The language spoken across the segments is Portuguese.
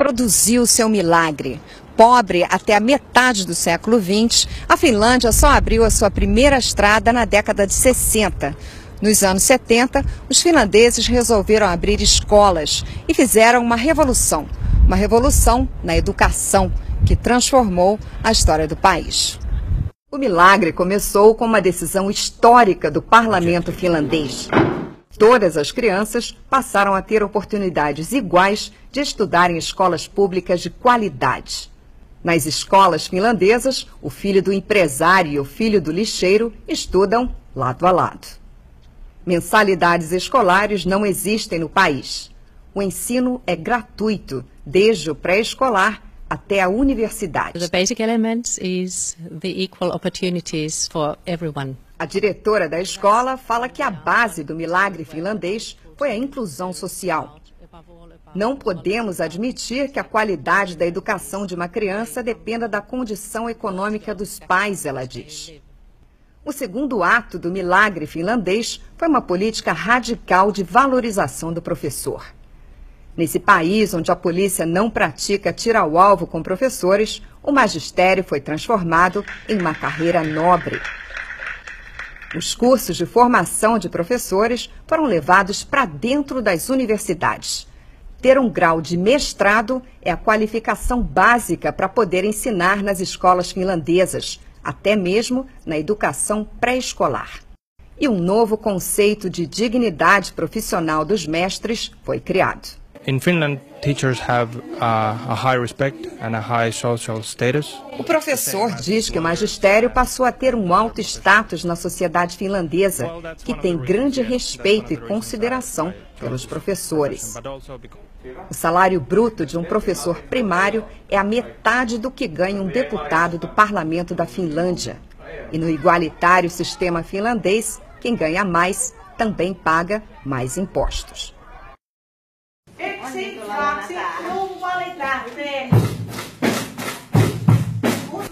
produziu seu milagre. Pobre até a metade do século XX, a Finlândia só abriu a sua primeira estrada na década de 60. Nos anos 70, os finlandeses resolveram abrir escolas e fizeram uma revolução. Uma revolução na educação que transformou a história do país. O milagre começou com uma decisão histórica do parlamento finlandês. Todas as crianças passaram a ter oportunidades iguais de estudar em escolas públicas de qualidade. Nas escolas finlandesas, o filho do empresário e o filho do lixeiro estudam lado a lado. Mensalidades escolares não existem no país. O ensino é gratuito, desde o pré-escolar até a universidade. The basic elements is the equal opportunities for everyone. A diretora da escola fala que a base do milagre finlandês foi a inclusão social. Não podemos admitir que a qualidade da educação de uma criança dependa da condição econômica dos pais, ela diz. O segundo ato do milagre finlandês foi uma política radical de valorização do professor. Nesse país onde a polícia não pratica tiro ao alvo com professores, o magistério foi transformado em uma carreira nobre. Os cursos de formação de professores foram levados para dentro das universidades. Ter um grau de mestrado é a qualificação básica para poder ensinar nas escolas finlandesas, até mesmo na educação pré-escolar. E um novo conceito de dignidade profissional dos mestres foi criado. In Finland, teachers have a high respect and a high social status. O professor diz que o magistério passou a ter um alto status na sociedade finlandesa, que tem grande respeito e consideração pelos professores. O salário bruto de um professor primário é a metade do que ganha um deputado do parlamento da Finlândia. E no igualitário sistema finlandês, quem ganha mais também paga mais impostos.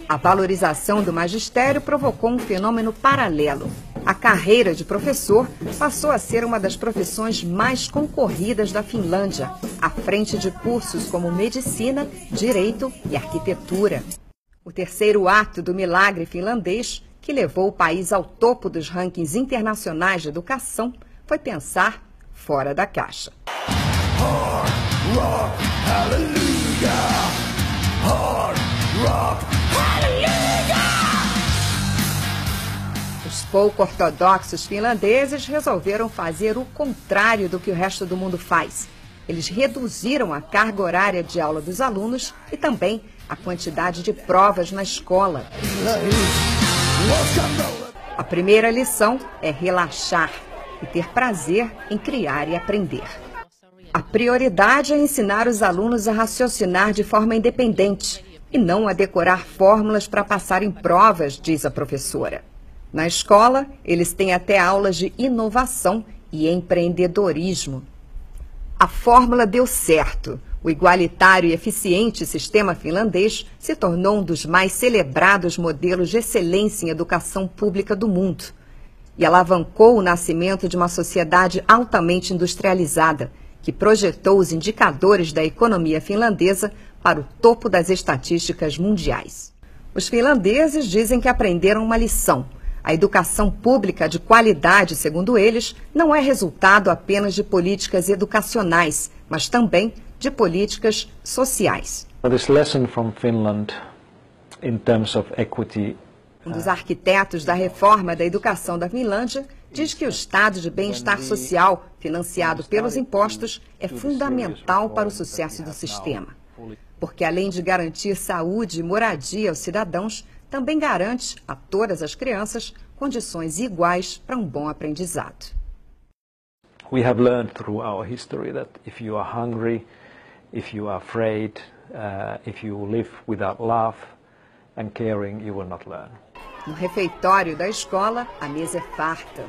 A valorização do magistério provocou um fenômeno paralelo. A carreira de professor passou a ser uma das profissões mais concorridas da Finlândia, à frente de cursos como medicina, direito e arquitetura. O terceiro ato do milagre finlandês, que levou o país ao topo dos rankings internacionais de educação, foi pensar fora da caixa. Hard rock, hallelujah. Hard rock, Os pouco ortodoxos finlandeses resolveram fazer o contrário do que o resto do mundo faz. Eles reduziram a carga horária de aula dos alunos e também a quantidade de provas na escola. A primeira lição é relaxar e ter prazer em criar e aprender. A prioridade é ensinar os alunos a raciocinar de forma independente e não a decorar fórmulas para passar em provas, diz a professora. Na escola, eles têm até aulas de inovação e empreendedorismo. A fórmula deu certo. O igualitário e eficiente sistema finlandês se tornou um dos mais celebrados modelos de excelência em educação pública do mundo e alavancou o nascimento de uma sociedade altamente industrializada que projetou os indicadores da economia finlandesa para o topo das estatísticas mundiais. Os finlandeses dizem que aprenderam uma lição. A educação pública de qualidade, segundo eles, não é resultado apenas de políticas educacionais, mas também de políticas sociais. Um dos arquitetos da reforma da educação da Finlândia diz que o estado de bem-estar social, financiado pelos impostos, é fundamental para o sucesso do sistema. Porque, além de garantir saúde e moradia aos cidadãos, também garante a todas as crianças condições iguais para um bom aprendizado. We have learned through our history that if you are hungry, if you are afraid, uh, if you live without love and caring, you will not learn. No refeitório da escola, a mesa é farta.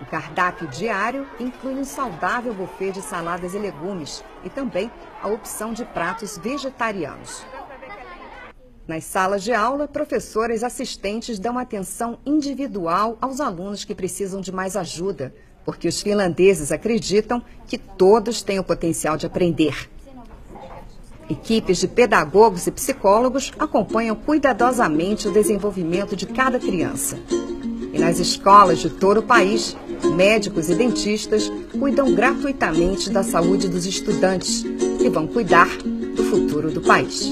O cardápio diário inclui um saudável buffet de saladas e legumes e também a opção de pratos vegetarianos. Nas salas de aula, professores assistentes dão atenção individual aos alunos que precisam de mais ajuda, porque os finlandeses acreditam que todos têm o potencial de aprender. Equipes de pedagogos e psicólogos acompanham cuidadosamente o desenvolvimento de cada criança. E nas escolas de todo o país, médicos e dentistas cuidam gratuitamente da saúde dos estudantes e vão cuidar do futuro do país.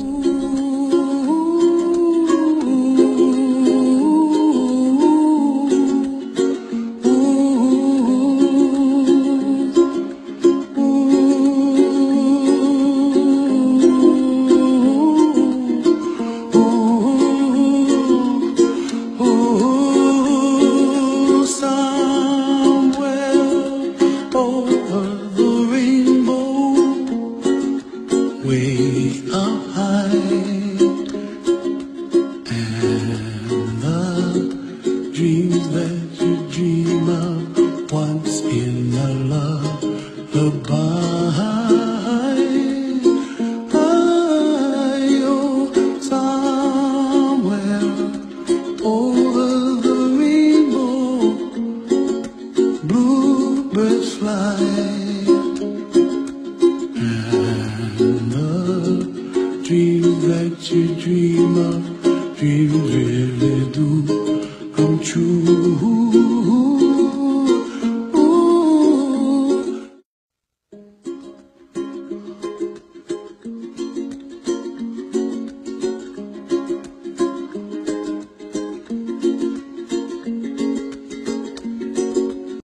dreams that you dream of, dreams really do come true.